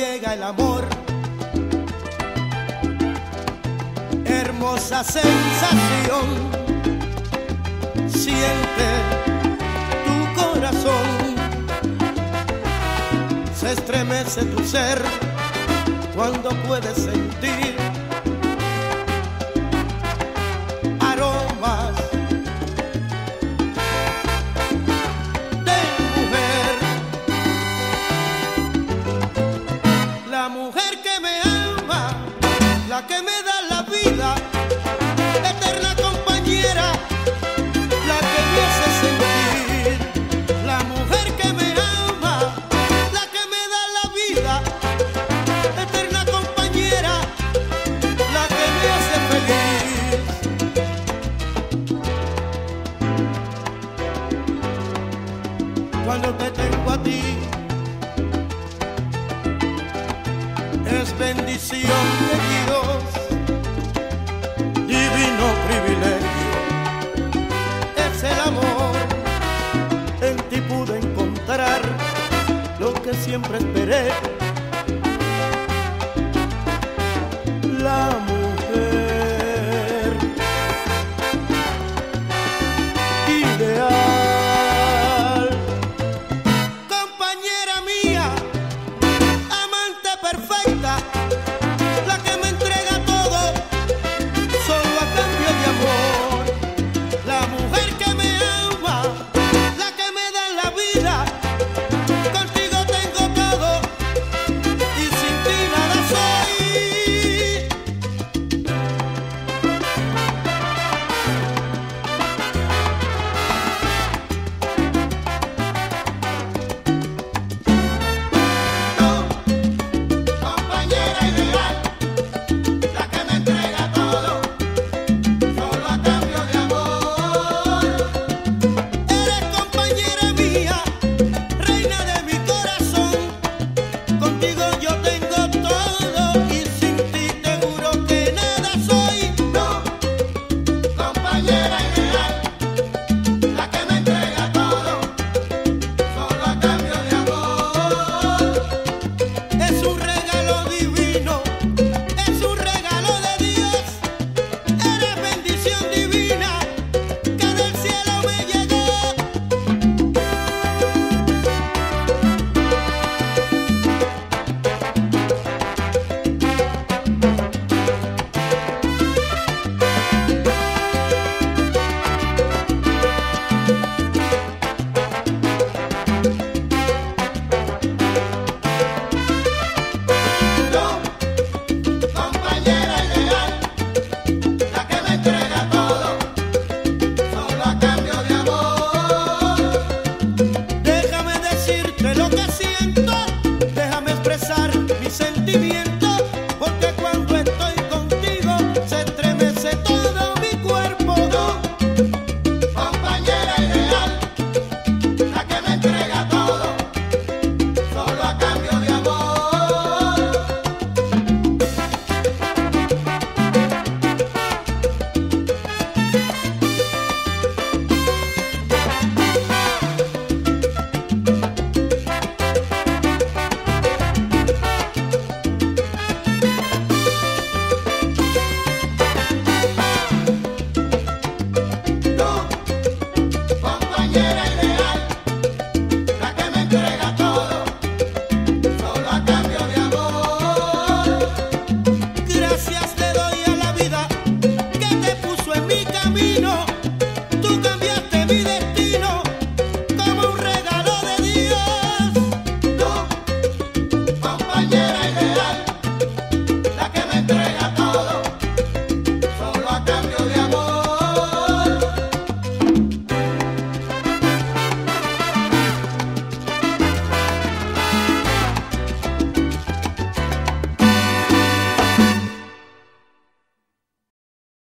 llega el amor. Hermosa sensación, siente tu corazón, se estremece tu ser cuando puedes sentir Eterna compañera, la que me hace feliz. Cuando te tengo a ti, es bendición de Dios. lo que siempre esperé. La que.